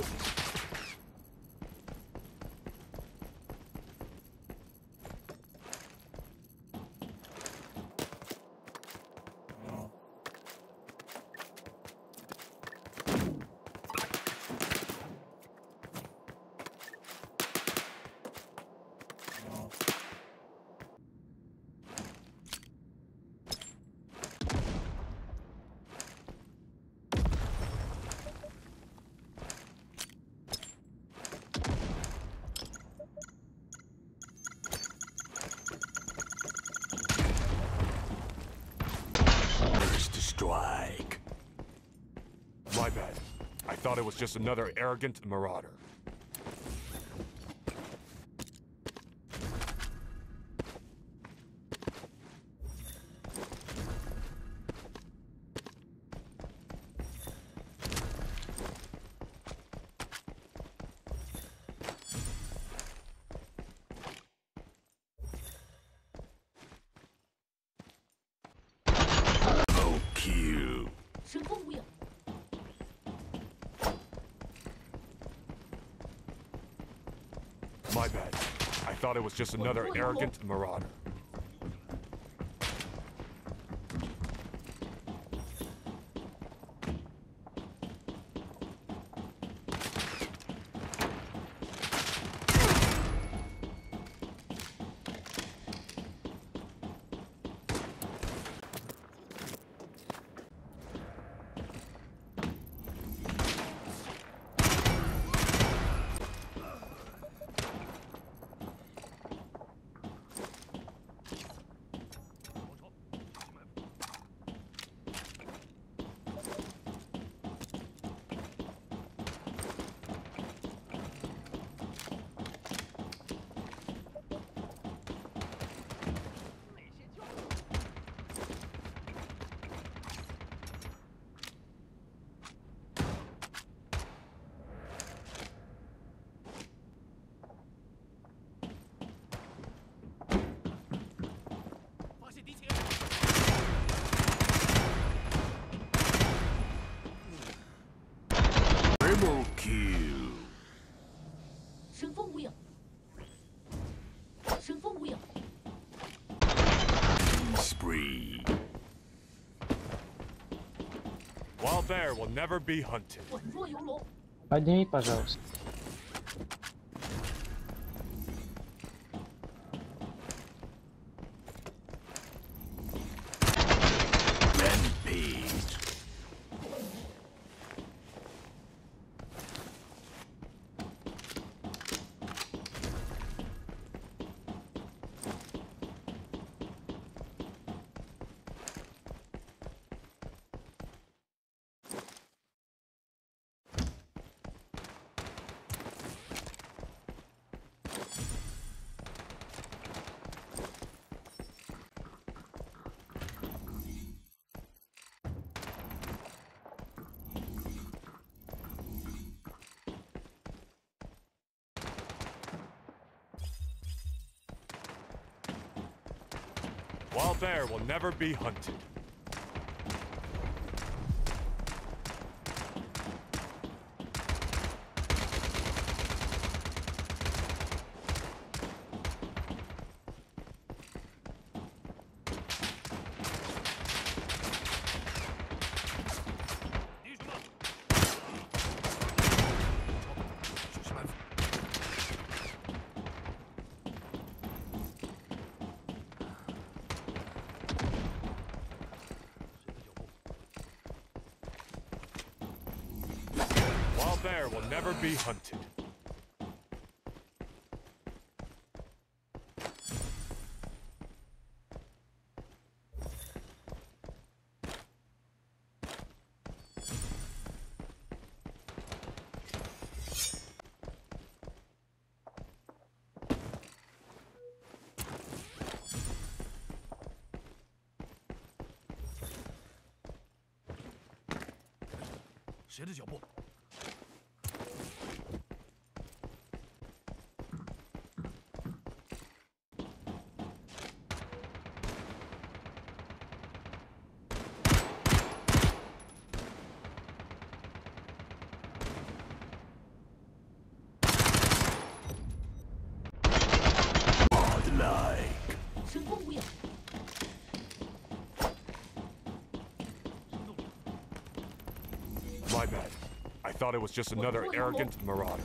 Oh. Thought it was just another arrogant marauder. My bad. I thought it was just another arrogant marauder. Bear will never be hunted. Подними, пожалуйста. Wild bear will never be hunted. 是脚步。Thought it was just another arrogant marauder.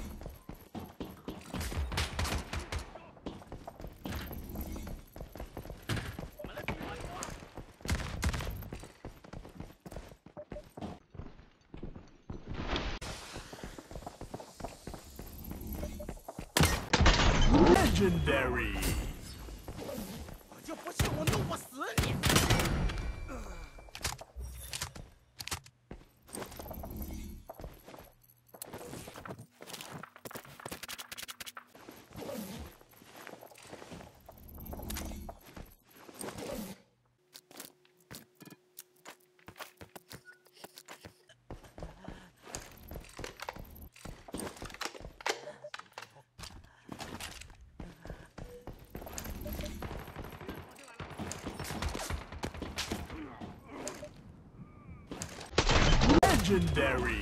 Legendary!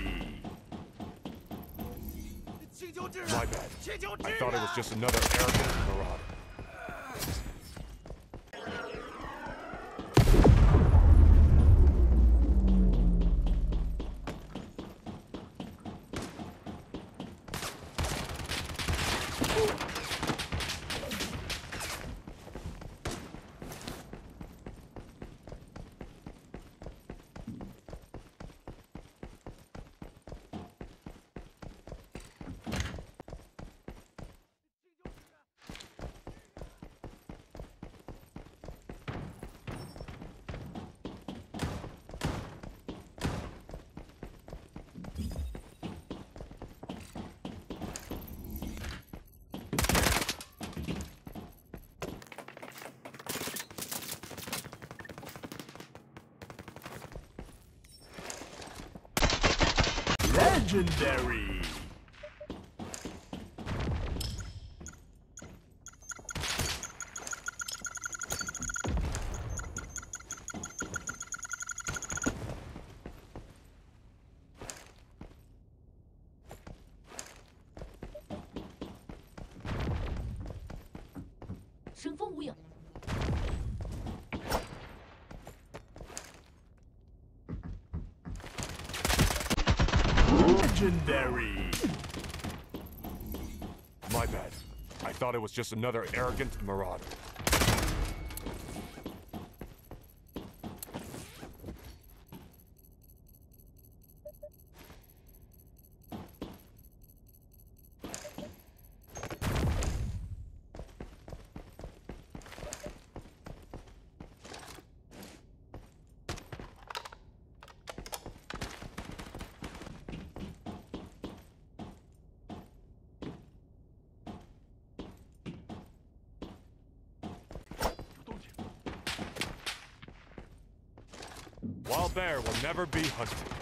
My bad. I thought it was just another arrogant marauder. Legendary. Shengfeng Wu Ying. Legendary. My bad. I thought it was just another arrogant marauder. Wild bear will never be hunted.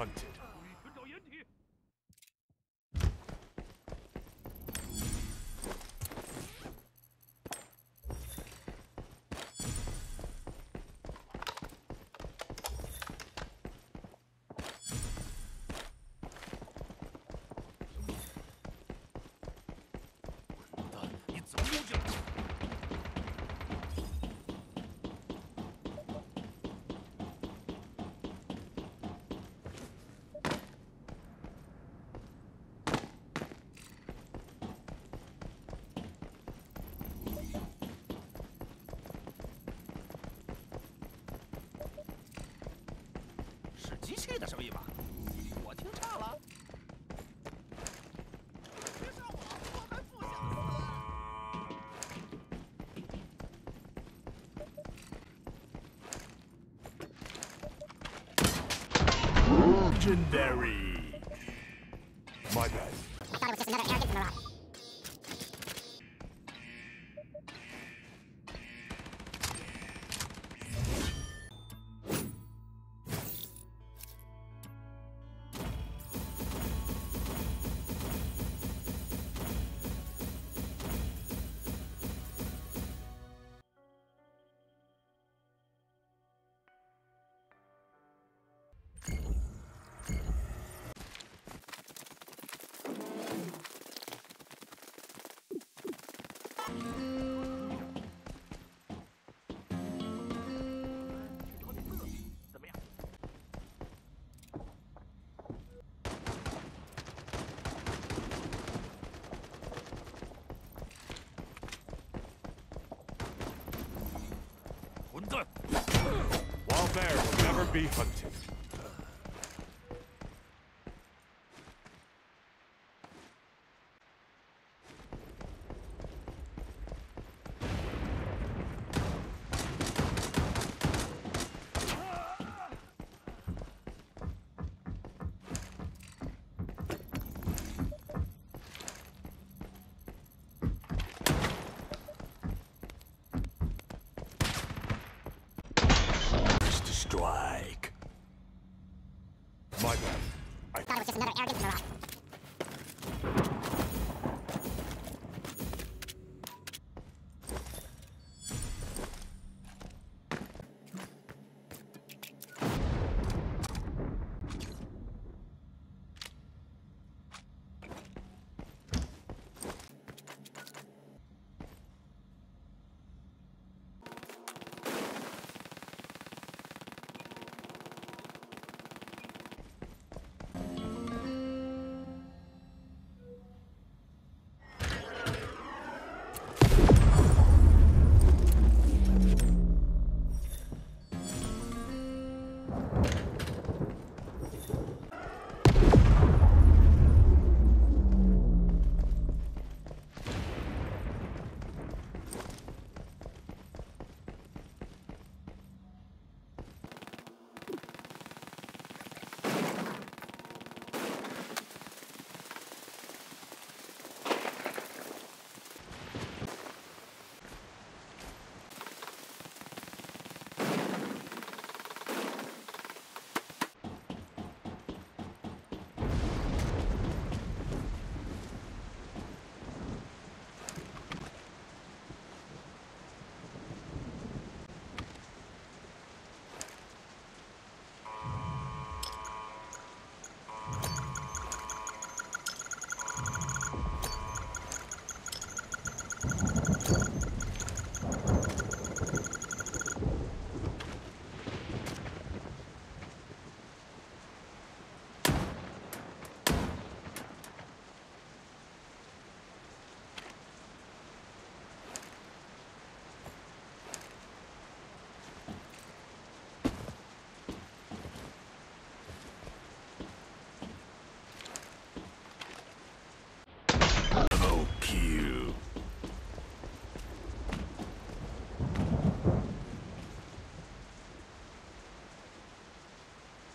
Hunted. 机器的声音吧。我听差了。别杀我我还不想死。be hunted.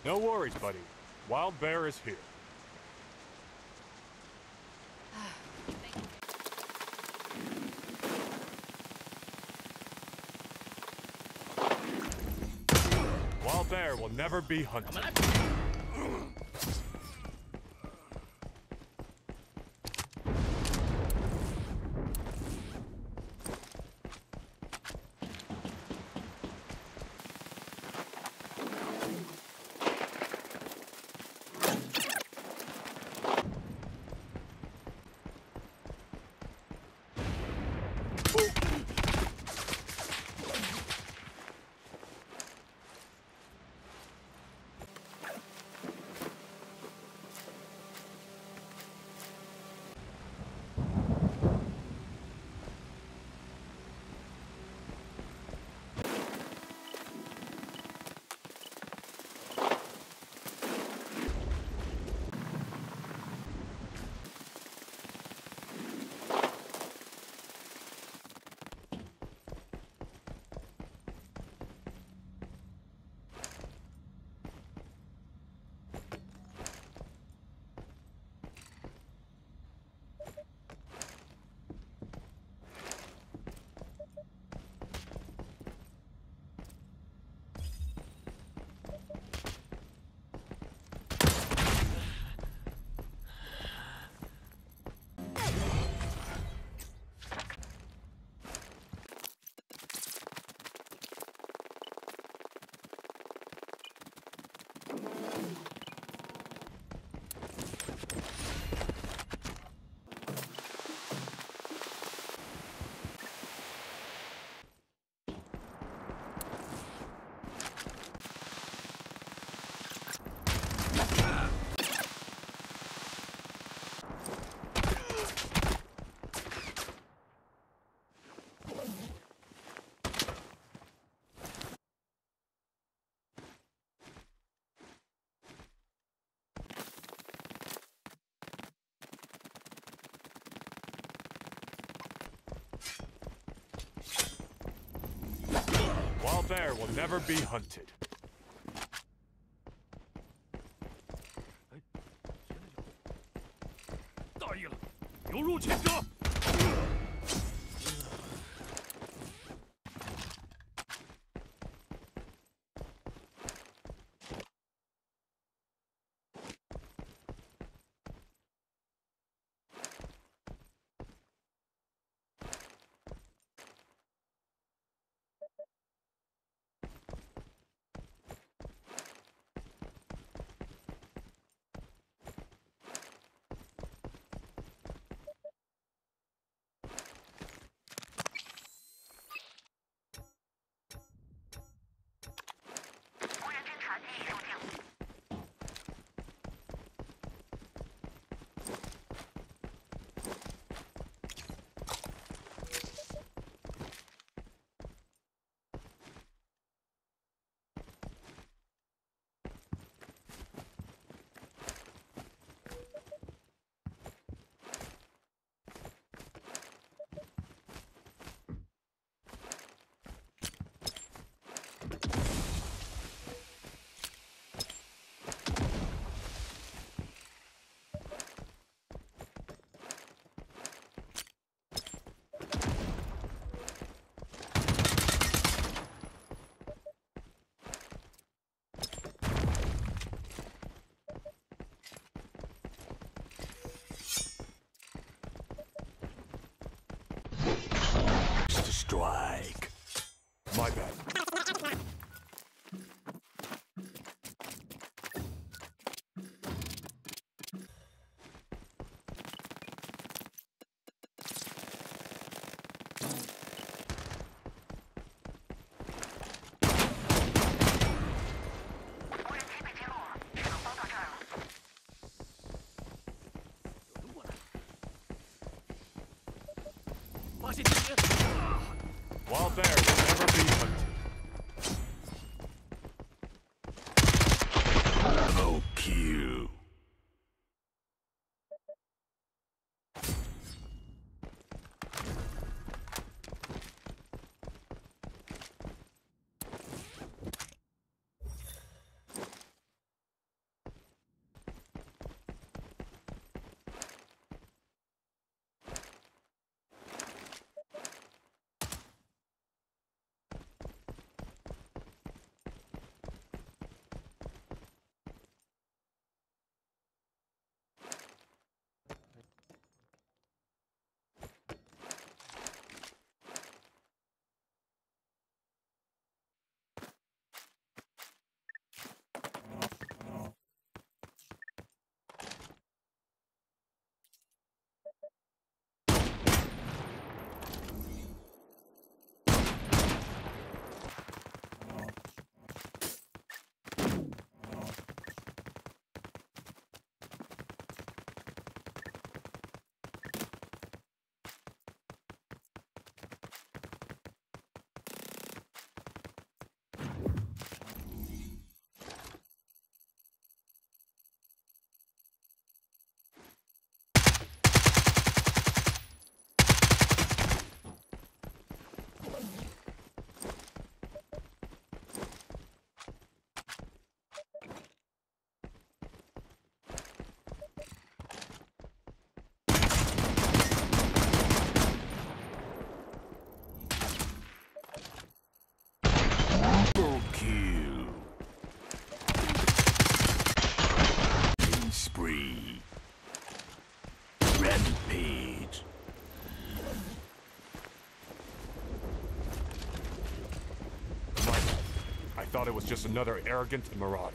No worries, buddy. Wild Bear is here. Wild Bear will never be hunted. affair will never be hunted. strike. thought it was just another arrogant marauder.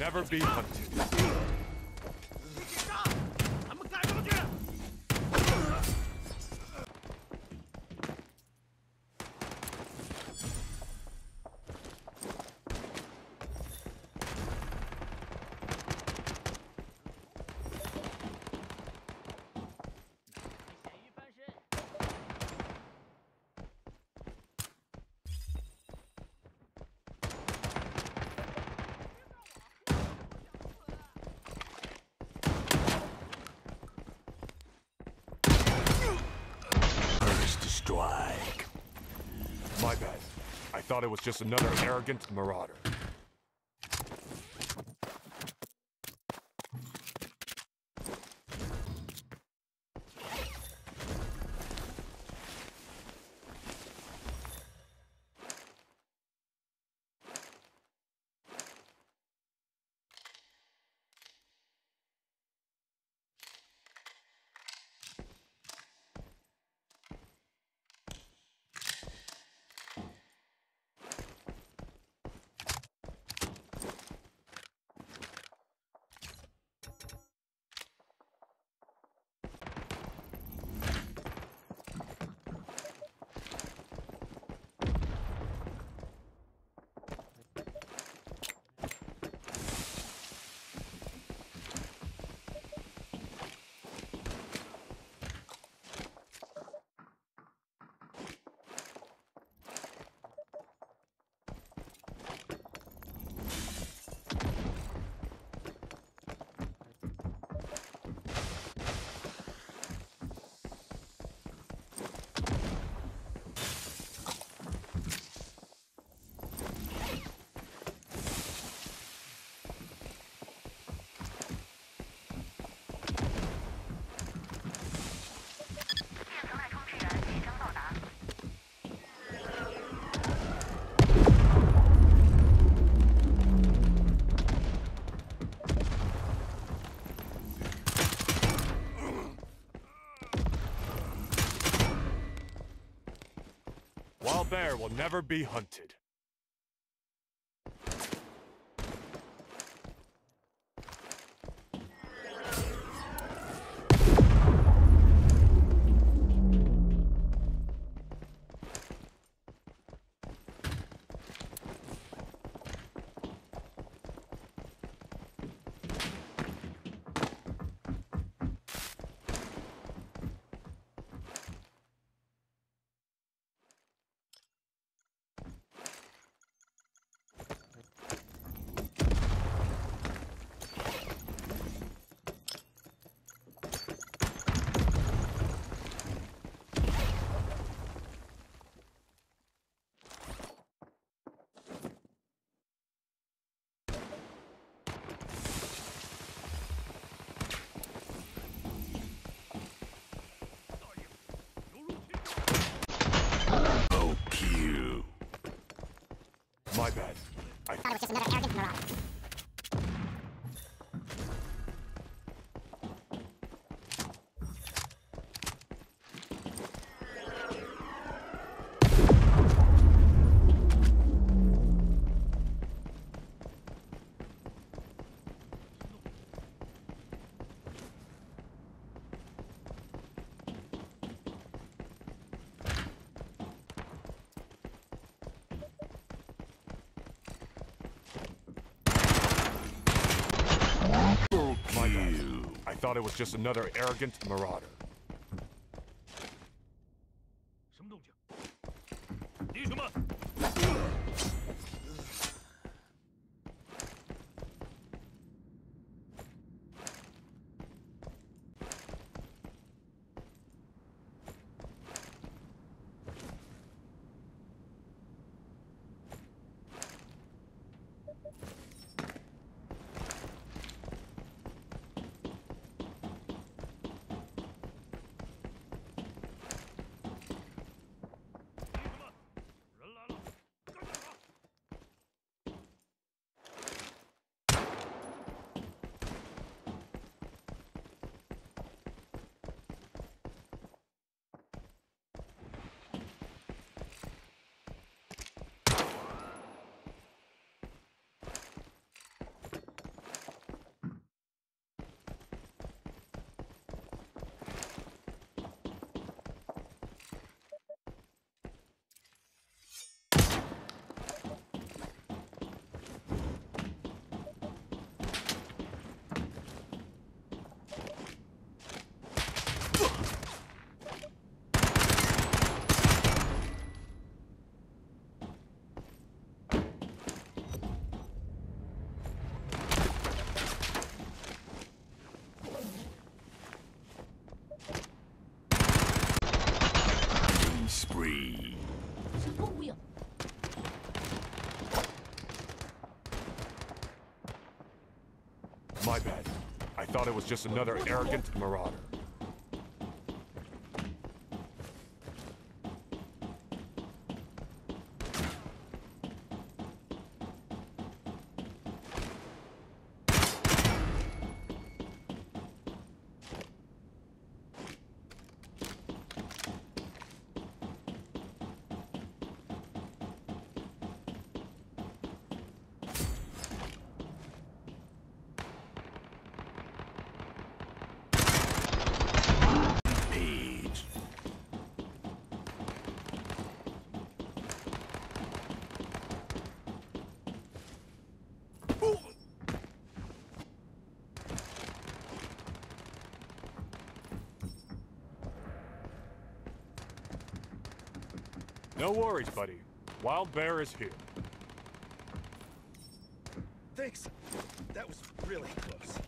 Never be hunted. Strike. My bad. I thought it was just another arrogant marauder. Wild bear will never be hunted. No kill. My bad. I Thought it was just another arrogant marauder. Double My bad. kill. I thought it was just another arrogant marauder. Thought it was just another arrogant marauder. No worries, buddy. Wild Bear is here. Thanks. That was really close.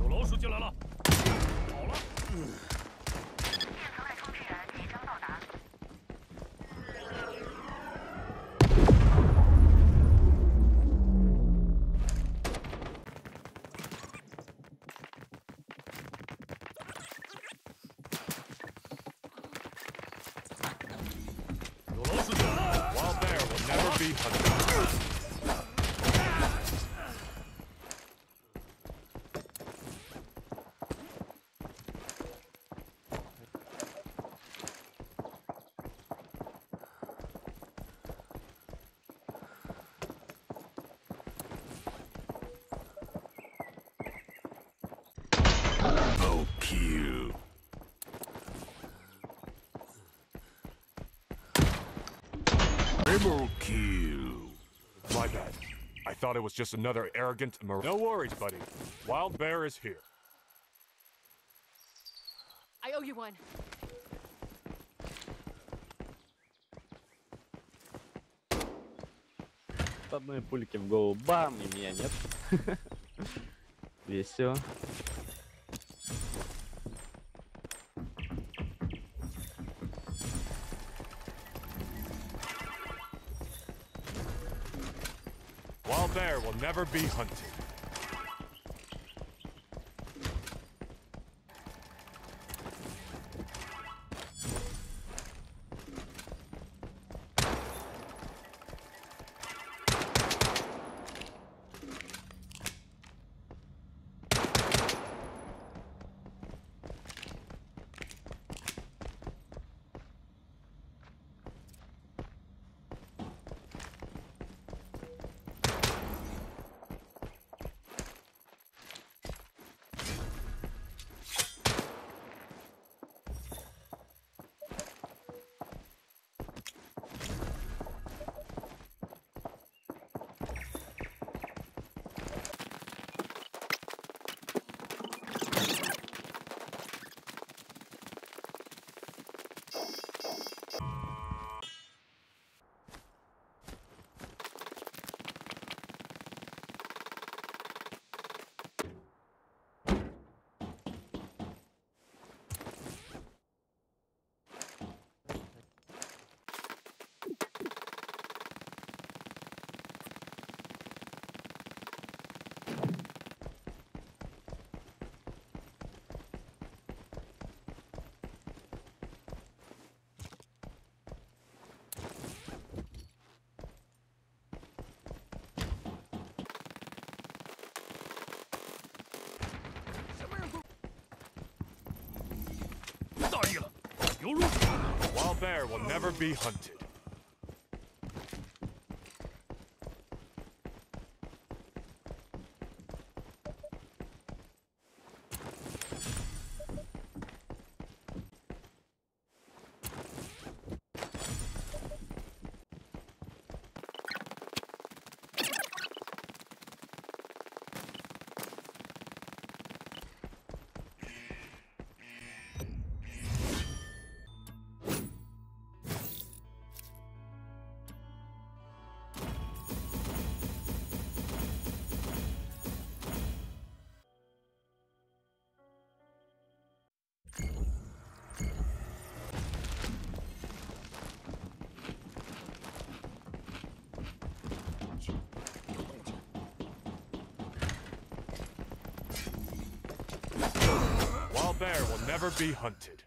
有老鼠进来了。好了。嗯 kill. My bad. I thought it was just another arrogant marauder. No worries, buddy. Wild Bear is here. I owe you one. По одной пульке в голову бам, и меня нет. Весело. Wild Bear will never be hunted. Wild bear will never be hunted. Bear will never be hunted.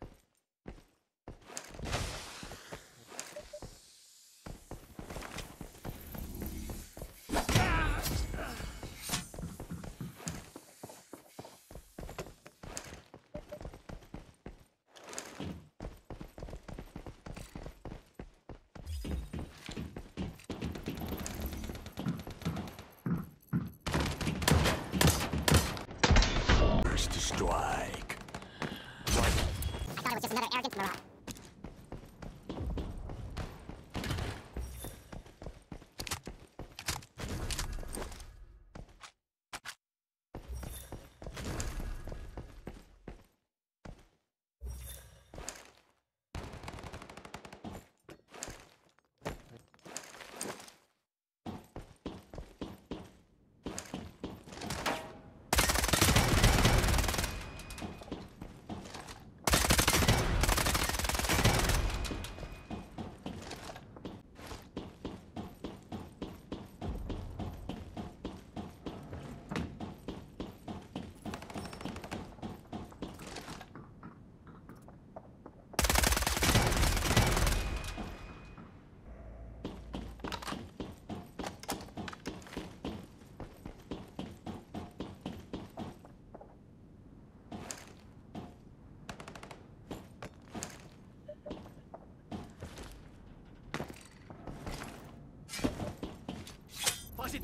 First strike. I thought it was just another arrogant marauder.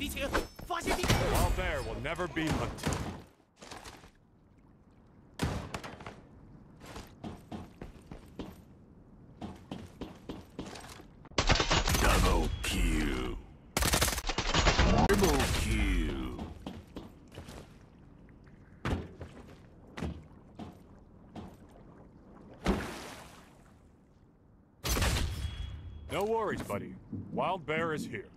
Wild bear will never be hunted. Double kill. Triple kill. No worries, buddy. Wild bear is here.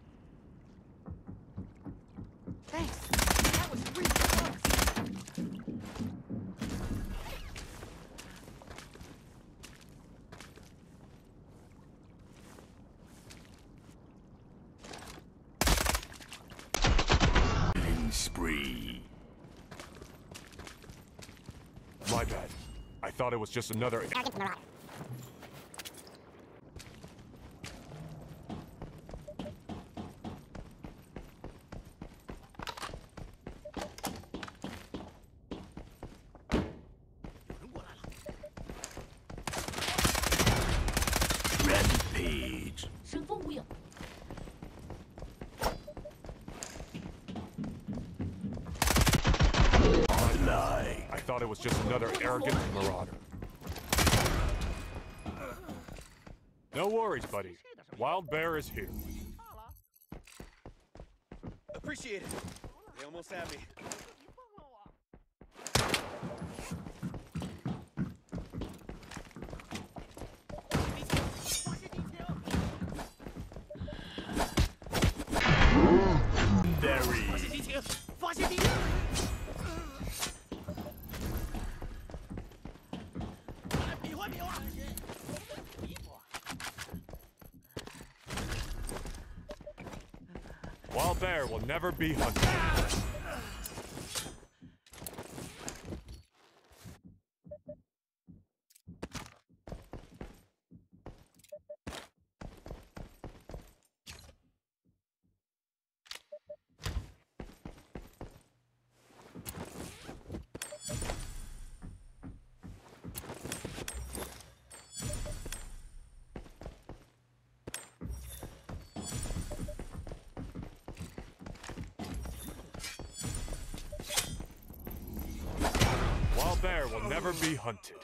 Thanks. That was really close. Killing spree. My bad. I thought it was just another... I thought it was just another arrogant marauder. Worries, buddy. Wild bear is here. Appreciate it. They almost had me. Will never be hunted. Never be hunted.